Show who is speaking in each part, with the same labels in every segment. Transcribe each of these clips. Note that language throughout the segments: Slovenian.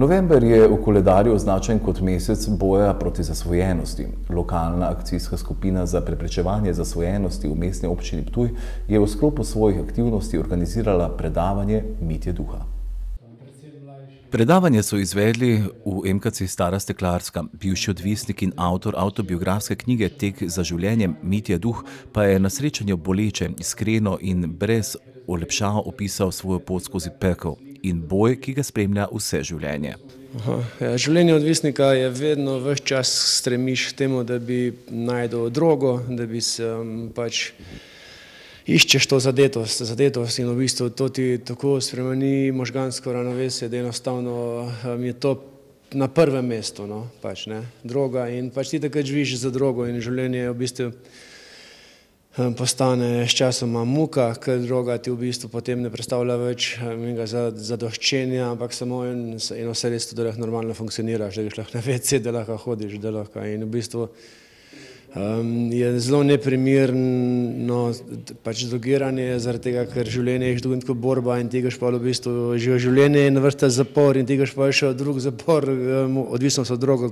Speaker 1: November je v koledarju označen kot mesec boja proti zasvojenosti. Lokalna akcijska skupina za preprečevanje zasvojenosti v mestni občini Ptuj je v sklopu svojih aktivnosti organizirala predavanje Mitje duha. Predavanje so izvedli v MKC Stara Steklarska. Bivši odvisnik in avtor avtobiografske knjige Tek za življenjem Mitja Duh pa je na srečanju boleče, iskreno in brez olepšav opisal svojo pot skozi pekel in boj, ki ga spremlja vse življenje.
Speaker 2: Aha, ja, življenje odvisnika je vedno vse čas stremiš k temu, da bi najdel drogo, da bi se um, pač iščeš to zadetost, zadetost in v bistvu to ti tako spremeni možgansko ravnovesje, da enostavno um, je to na prvem mestu, no, pač, ne, droga in pač ti takrat živiš za drogo in življenje je v bistvu postane sčasoma muka, ker droga ti v bistvu potem ne predstavlja več enega zadoščenja, ampak samo en, eno sredstvo, da lahko normalno funkcioniraš, da greš lahko na WC, da lahko hodiš, da lahko in v bistvu um, je zelo neprimerno pač drogiranje zaradi tega, ker življenje je tako borba in tega špalo v bistvu živo življenje in vrsta zapor in tega špalo še drug zapor, um, odvisno so drogo,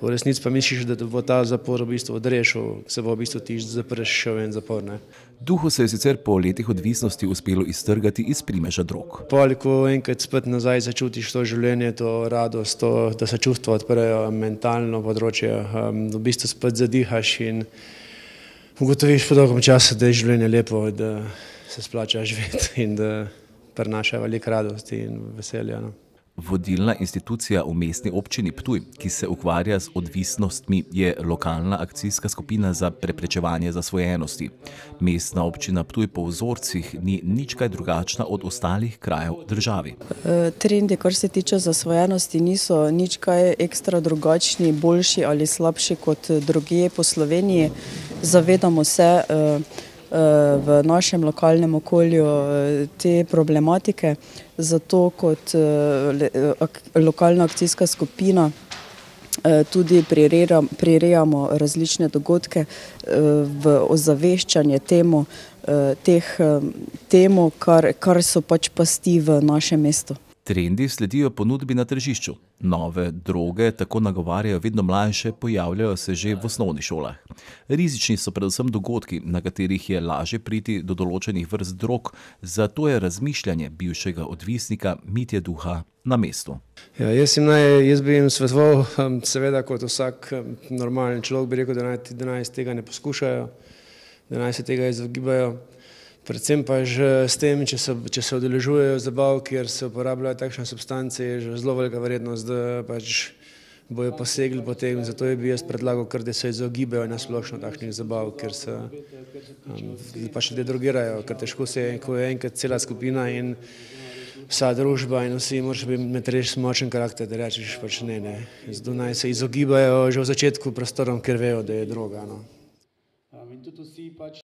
Speaker 2: v resnici pa misliš, da bo ta zapor v bistvu odrešil, se bo v bistvu ti zapreš še v en zapor. Ne.
Speaker 1: Duhu se je sicer po letih odvisnosti uspelo iztrgati iz primeža drog.
Speaker 2: Poliko enkrat spet nazaj začutiš to življenje, to radost, to, da se čustva odprejo, mentalno področje, um, v bistvu spet zadihaš in ugotoviš po dolgem času, da je življenje lepo, da se splača živeti in da prenaša veliko radosti in veselja. No.
Speaker 1: Vodilna institucija v mestni občini Ptuj, ki se ukvarja z odvisnostmi, je lokalna akcijska skupina za preprečevanje zasvojenosti. Mestna občina Ptuj po vzorcih ni nič kaj drugačna od ostalih krajev državi.
Speaker 3: E, trendi, kar se tiče zasvojenosti, niso nič kaj ekstra drugačni, boljši ali slabši kot drugje po Sloveniji. Zavedamo se, da e, v našem lokalnem okolju eh, te problematike. Zato kot eh, lokalna akcijska skupina eh, tudi prirejamo različne dogodke v ozaveščanje temu, teh temu, kar, kar so pač pasti v našem mestu.
Speaker 1: Trendi sledijo ponudbi na tržišču. Nove droge tako nagovarjajo vedno mlajše, pojavljajo se že v osnovnih šolah. Rizični so predvsem dogodki, na katerih je lažje priti do določenih vrst drog, zato je razmišljanje bivšega odvisnika Mitja Duha na mestu.
Speaker 2: Ja, jaz, naj, jaz bi jim svetoval, seveda kot vsak normalen človek, bi rekel, da naj, da naj tega ne poskušajo, da naj se tega izogibajo. Predvsem pa že s tem, če se, če se odeležujejo zabav, kjer se uporabljajo takšne substance, je že zelo velika verjetnost, da pač bojo posegli po tem. Zato je bi jaz predlagal, kar da se izogibajo na splošno takšnih zabav, ker se um, pač ljudje drogirajo, ker težko se je, ko je enkrat cela skupina in vsa družba in vsi moraš imeti res močen karakter, da rečeš pač ne, ne. Zato naj se izogibajo že v začetku prostorom, ker vejo, da je droga. No.